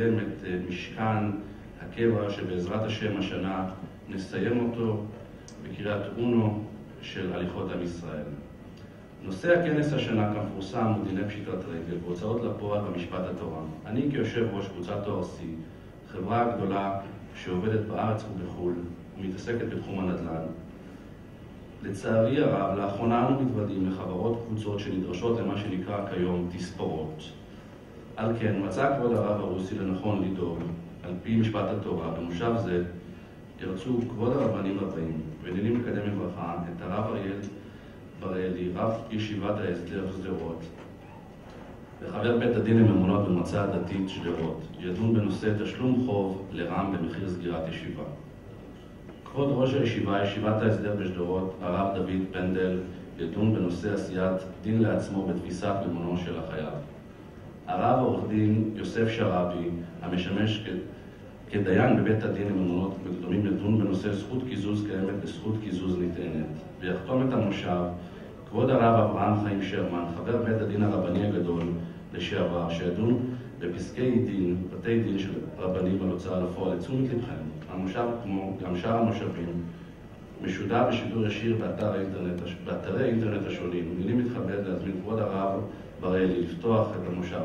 את משכן הקבע שבעזרת השם השנה נסיים אותו בקריאת אונו של הליכות עם ישראל. נושא הכנס השנה כמפורסם הוא דיני פשיטת רגל והוצאות לפועל במשפט התורה. אני כיושב ראש קבוצת תואר C, חברה גדולה שעובדת בארץ ובחו"ל ומתעסקת בתחום הנדל"ן, לצערי הרב, לאחרונה אנו מתוודעים לחברות קבוצות שנדרשות למה שנקרא כיום תספורות. על כן, מצא כבוד הרב הרוסי לנכון לדאוג, על פי משפט התורה, במושב זה ירצו כבוד הרבנים הבאים, והנני מקדם בברכה את הרב אריאל בראלי, רב ישיבת ההסדר שדרות, וחבר בית הדין לממונות במועצה הדתית שדרות, ידון בנושא תשלום חוב לרם במחיר סגירת ישיבה. כבוד ראש הישיבה, ישיבת ההסדר בשדרות, הרב דוד פנדל, ידון בנושא עשיית דין לעצמו בתפיסת ממונו של החייב. הרב עורך דין יוסף שרעבי, המשמש כדיין בבית הדין לממונות וקדומים לדון בנושא זכות קיזוז קיימת וזכות קיזוז ניתנת, ויחתום את המושב כבוד הרב אברהם חיים שרמן, חבר בית הדין הרבני הגדול לשעבר, שידון בפסקי דין, בתי דין של רבנים על הוצאה לפועל. לתשומת לבכם, המושב, כמו גם שאר המושבים, משודר בשידור ישיר באתר האינטרנט, באתרי האינטרנט השונים. כבוד הרב בראלי לפתוח את המושב.